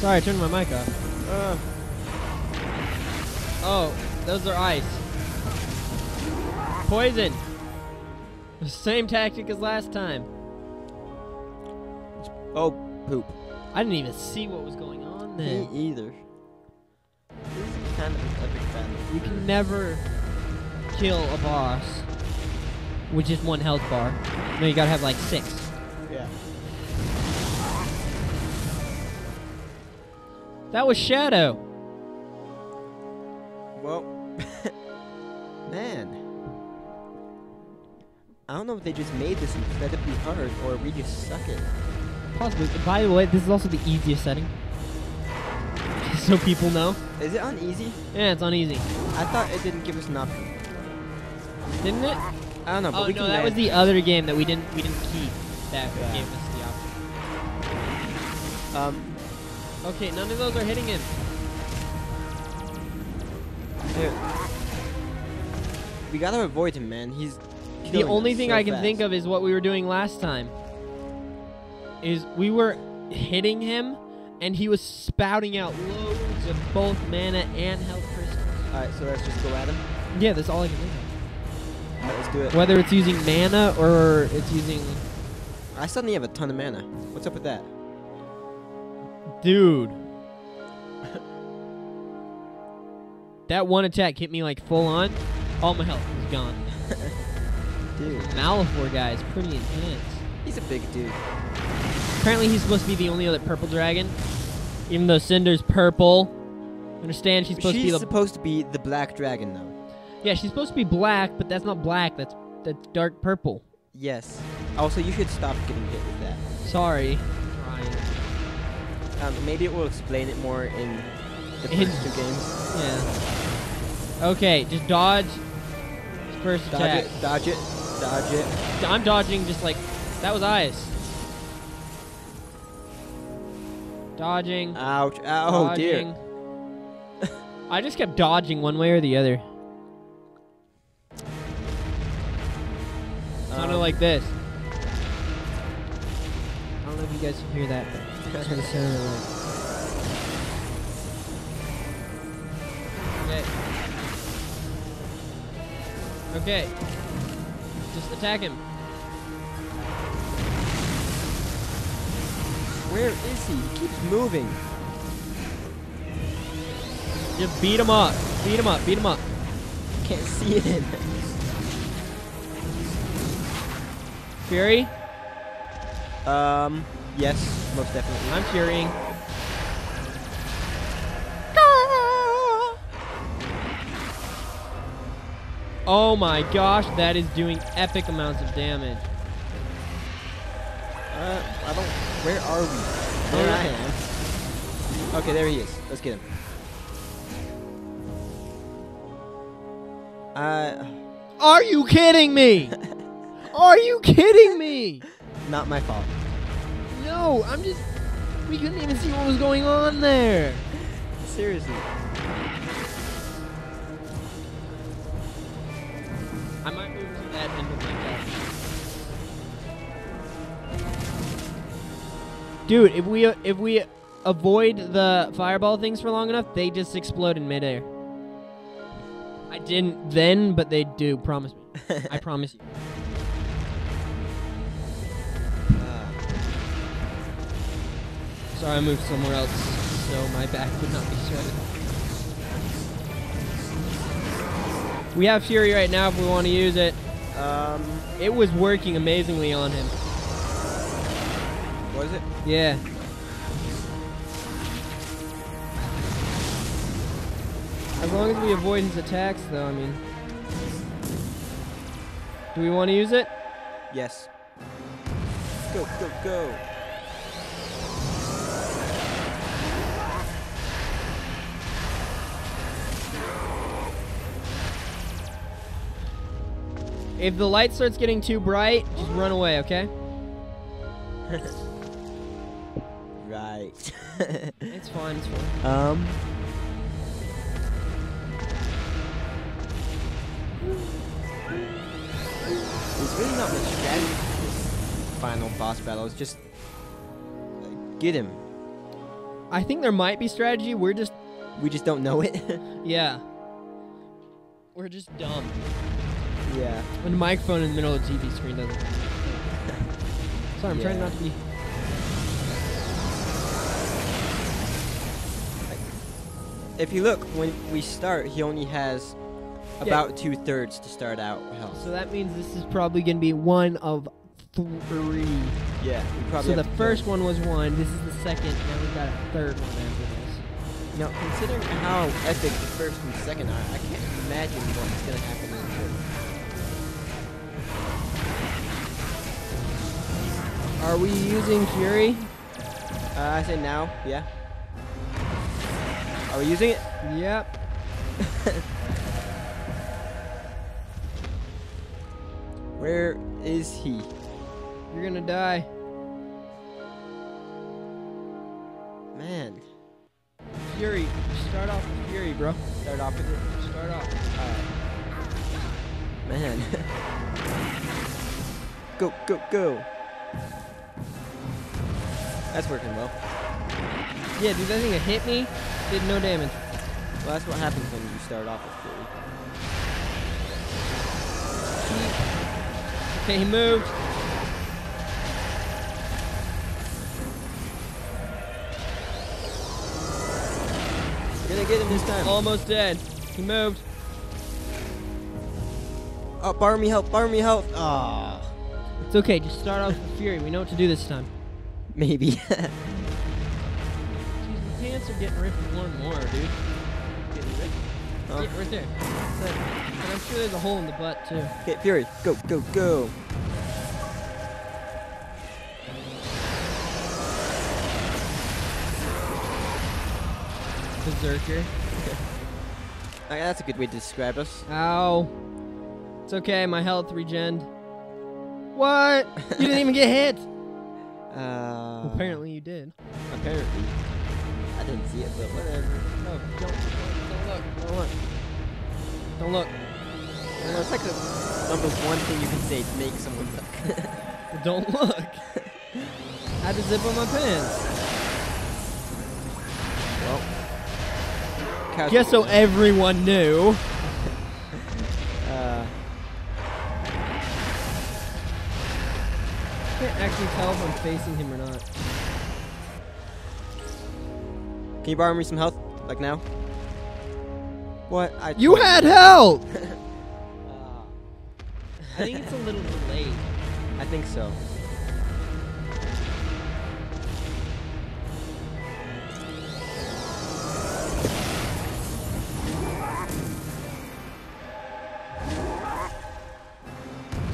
Sorry, I turned my mic off. Uh, Oh, those are ice. Poison. The same tactic as last time. oh, poop. I didn't even see what was going on Me there. either. This is kind of an epic battle. You can never kill a boss with just one health bar. No, you gotta have like six. Yeah. That was Shadow. Well, man. I don't know if they just made this incredibly hard or we just suck it. Possibly. By the way, this is also the easiest setting. so people know. Is it on easy? Yeah, it's on easy. I thought it didn't give us an option. Didn't it? I don't know, but Oh we no, can that was the other game that we didn't we didn't keep. That Yeah. gave us the option. Um, Okay, none of those are hitting him. here. We gotta avoid him, man. He's The only thing so I can fast. think of is what we were doing last time. Is we were hitting him, and he was spouting out loads of both mana and health crystals. Alright, so let's just go at him. Yeah, that's all I can think Alright, let's do it. Whether it's using mana or it's using, I suddenly have a ton of mana. What's up with that? Dude. that one attack hit me like full on. All my health was gone. Dude, Malefor guy is pretty intense. he's a big dude. Apparently, he's supposed to be the only other purple dragon, even though Cynder's purple. Understand? She's supposed She's to be the supposed to be the black dragon, though. yeah. She's supposed to be black, but that's not black. That's that's dark purple. Yes. Also, you should stop getting hit with that. Sorry. Um, maybe it will explain it more in the In- two games. Yeah. Okay, just dodge. First Dodge attack. it, dodge it, dodge it. I'm dodging just like that was ice. Dodging. Ouch! Oh dear. I just kept dodging one way or the other. Sounded Um, like this. I don't know if you guys can hear that, but that's what it sounded like. Okay. Okay. Just attack him. Where is he? He keeps moving. Just beat him up. Beat him up. Beat him up. Can't see him. Fury. um. Yes, most definitely. I'm furying. Oh my gosh, that is doing epic amounts of damage. Uh, I don't. Where are we? There I am. Okay, there he is. Let's get him. Uh, Are you kidding me? Are you kidding me? not my fault. No, I'm just. We couldn't even see what was going on there. Seriously. I might move to that end of my couch. Dude, if we if we avoid the fireball things for long enough, they just explode in midair. I didn't then, but they do. Promise me. I promise you. Sorry, I moved somewhere else, so my back would not be shredded. We have Fury right now if we want to use it. um, It was working amazingly on him. was it? Yeah. As long as we avoid his attacks, though, I mean. Do we want to use it? Yes. Go, go, go. If the light starts getting too bright, just run away, okay? right. It's fine, it's fine. um. There's really not much strategy to this final boss battle. It's just get him. I think there might be strategy. We're just We just don't know it. yeah. We're just dumb. Yeah. When the microphone in the middle of the TV screen doesn't. Sorry, I'm trying not to be. If you look, when we start, he only has Yeah. about two thirds to start out health. So that means this is probably gonna be one of three. Yeah. We probably So the first one was one. This is the second. Now we got a third one after this. Now, considering how epic the first and second are, I can't imagine what's gonna happen Are we using Fury? Uh, I say now. Yeah. Are we using it? Yep. Where is he? You're gonna die. Man. Fury. Start off with Fury, bro. Start off with it. Start off. Man. go, go, go. That's working well. Yeah, dude, that thing hit me. Did no damage. Well, that's what happens when you start off with Fury. Okay, he moved. Gonna get him this time. Almost dead. He moved. Oh, borrow me help, borrow me help. Ah, It's okay. Just start off with Fury. We know what to do this time. Maybe. Jeez, my pants are getting ripped more and more, dude. Getting ripped? Huh? Yeah, right there. And I'm sure there's a hole in the butt too. Okay, Fury, go, go, go. Berserker. Uh, that's a good way to describe us. Ow. It's okay. My health regened. What? You didn't even get hit. Uh, apparently you did. Apparently. I didn't see it, but whatever. No, don't, don't look. Don't look. Don't look. You know, it's like the number one thing you can say to make someone look. Don't look. I had to zip on my pants. well. Just so everyone knew. Actually tell if I'm facing him or not. can you borrow me some health? Like now? What? I You had help! Ah, I think it's a little delayed. I think so.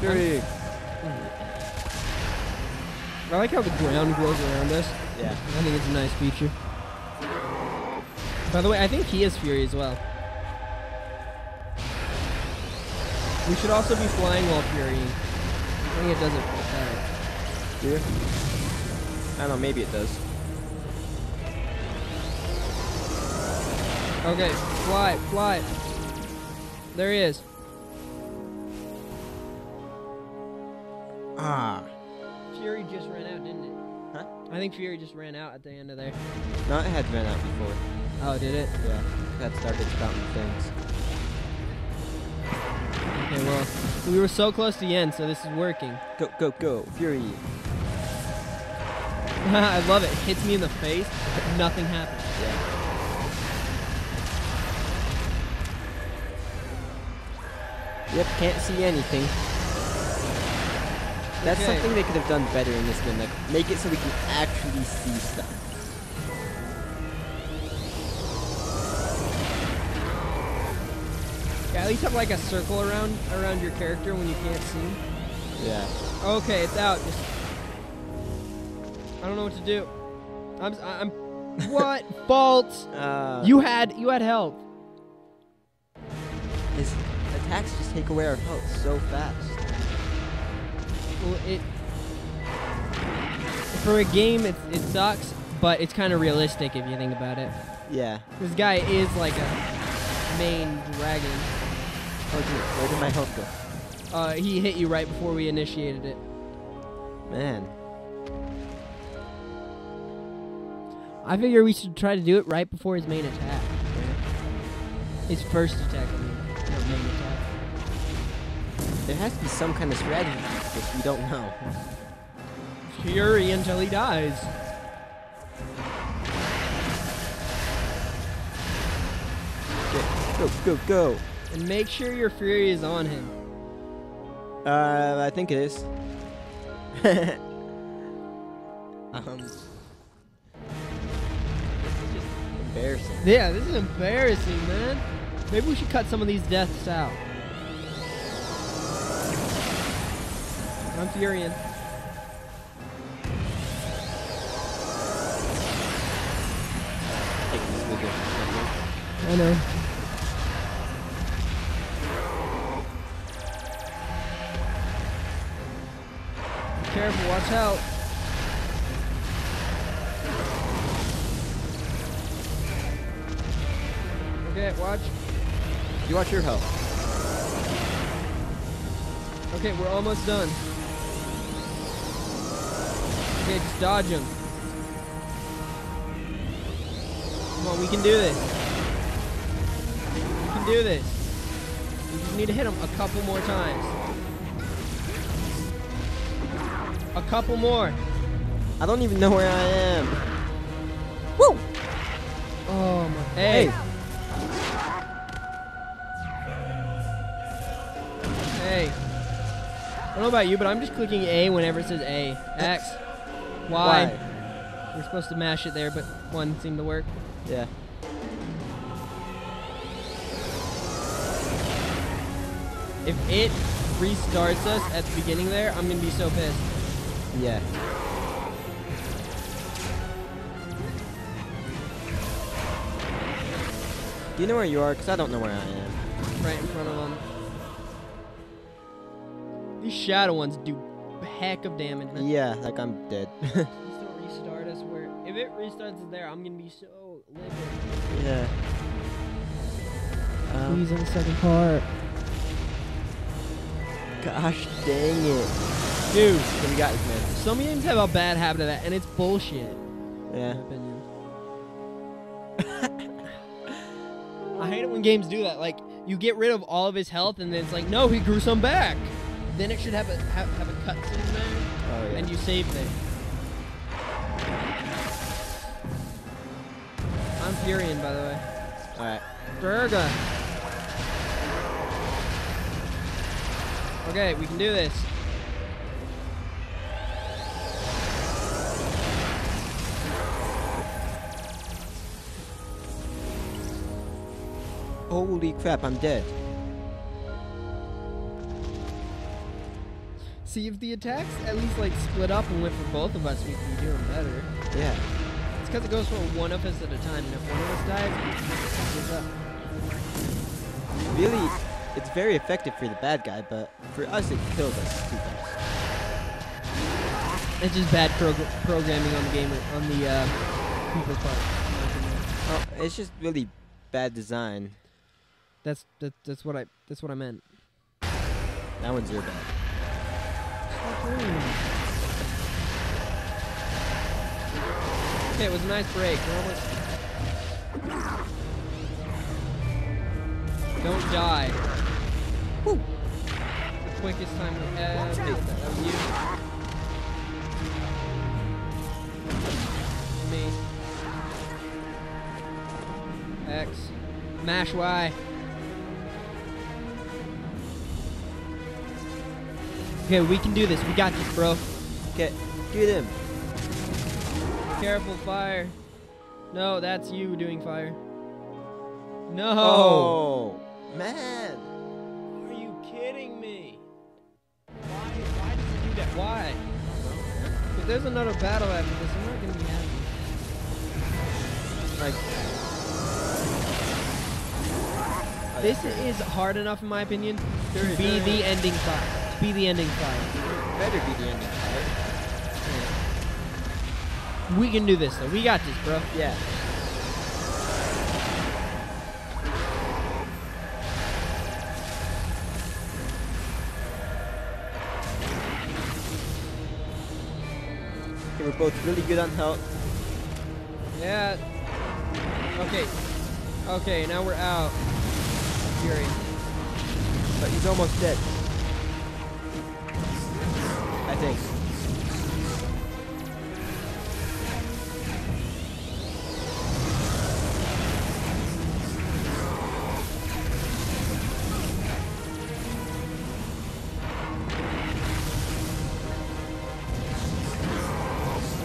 Fury. I like how the ground grows around us. Yeah. I think it's a nice feature. By the way, I think he is Fury as well. We should also be flying while Fury. I think it doesn't matter. Do you? I don't know, maybe it does. Okay, fly, fly. There he is. Ah. Fury just ran out, didn't it? Huh? I think Fury just ran out at the end of there. No, it had ran out before. Oh, did it? Yeah. It had started spouting things. Okay, well, we were so close to the end, so this is working. Go, go, go. Fury. I love it. Hits me in the face, but nothing happens. Yeah. Yep, can't see anything. That's Okay. something they could have done better in this game. Like, make it so we can actually see stuff. Yeah, at least have like a circle around around your character when you can't see. Yeah. Okay, it's out. Just I don't know what to do. I'm I'm what fault? Uh, You had you had help. His attacks just take away our health so fast. It for a game it it sucks, but it's kind of realistic if you think about it. Yeah. This guy is like a main dragon. Oh, dude, where did my health go? Uh, he hit you right before we initiated it. Man. I figure we should try to do it right before his main attack. His first attack, I mean. Main attack. There has to be some kind of strategy that we don't know. Fury until he dies. Go, go, go. And make sure your Fury is on him. Uh, I think it is. um, this is just embarrassing. Yeah, this is embarrassing, man. Maybe we should cut some of these deaths out. I'm furying. Take this with it. I know. Careful, watch out. Okay, watch. You watch your health. Okay, we're almost done. Okay, just dodge him. Come on, we can do this. We can do this. We just need to hit him a couple more times. A couple more. I don't even know where I am. Woo! Oh my. Hey. Hey. I don't know about you, but I'm just clicking A whenever it says A. X. Y. We're supposed to mash it there, but one seemed to work. Yeah. If it restarts us at the beginning there, I'm gonna be so pissed. Yeah. Do you know where you are? Because I don't know where I am. Right in front of them. These shadow ones do heck of damage, man. Yeah, like I'm dead. Please don't restart us where if it restarts there, I'm gonna be so livid. yeah. Um, Please on the second part. gosh dang it. Dude, So we got this, man. some games have a bad habit of that, and it's bullshit. in my Yeah. opinion. I hate it when games do that. Like, you get rid of all of his health, and then it's like, no, he grew some back. Then it should have a have, have a cutscene there, Oh, yeah. and you save there. I'm furying, by the way. Alright. Durga. Okay, we can do this. Holy crap, I'm dead. See if the attacks at least like split up and went for both of us, we'd be doing better. Yeah. It's because it goes for one of us at a time, and if one of us dies, it goes up. Really, it's very effective for the bad guy, but for us, it kills us too fast. It's just bad prog- programming on the game, on the uh, people part. Oh, it's just really bad design. That's that, that's what I that's what I meant. That one's real bad. Okay, it was a nice break. Almost. Don't die. Woo. The quickest time we have. Hey, that was you. Me. X. Mash Y. Okay, we can do this. We got this, bro. Okay, get him. Careful, fire. No, that's you doing fire. No. Oh, man. Are you kidding me? Why? Why did you do that? Why? If there's another battle after this, I'm not gonna be happy. Like, This is hard enough, in my opinion, to be the ending fight. Be the ending fight. better be the ending part. We can do this, though. We got this, bro. Yeah. Okay, we're both really good on health. Yeah. Okay. Okay, now we're out. Fury. But he's almost dead. Think.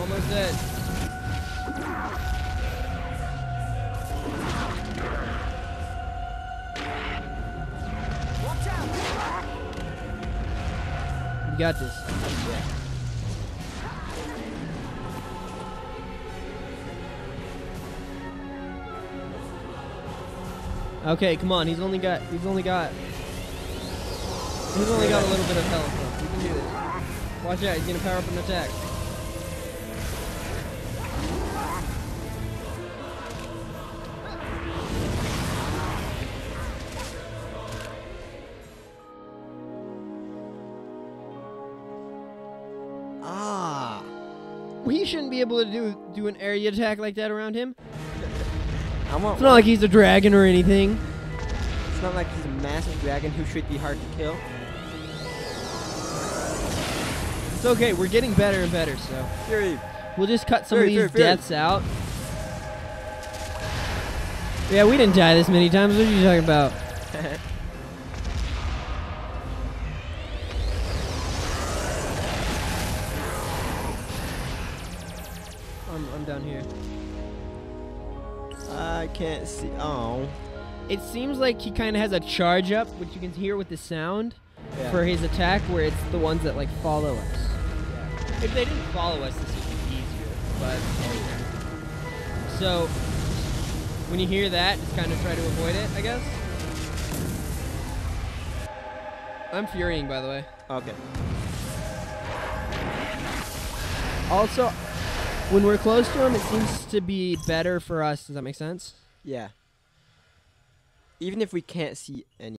Almost dead. Got this. Okay, come on. He's only got. He's only got. He's only got a little bit of health. You can do this. Watch out. He's gonna power up an attack. Ah. We shouldn't be able to do do an area attack like that around him. I want. It's not like he's a dragon or anything. It's not like he's a massive dragon who should be hard to kill. It's okay. We're getting better and better. So Fury. we'll just cut some Fury, of these Fury, Fury. deaths out. Yeah, we didn't die this many times. What are you talking about? can't see. Oh. It seems like he kind of has a charge up, which you can hear with the sound Yeah. for his attack, where it's the ones that like follow us. If they didn't follow us, this would be easier. But so when you hear that, just kind of try to avoid it, I guess. I'm furying, by the way. Okay. Also, when we're close to him, it seems to be better for us. Does that make sense? Yeah. Even if we can't see any.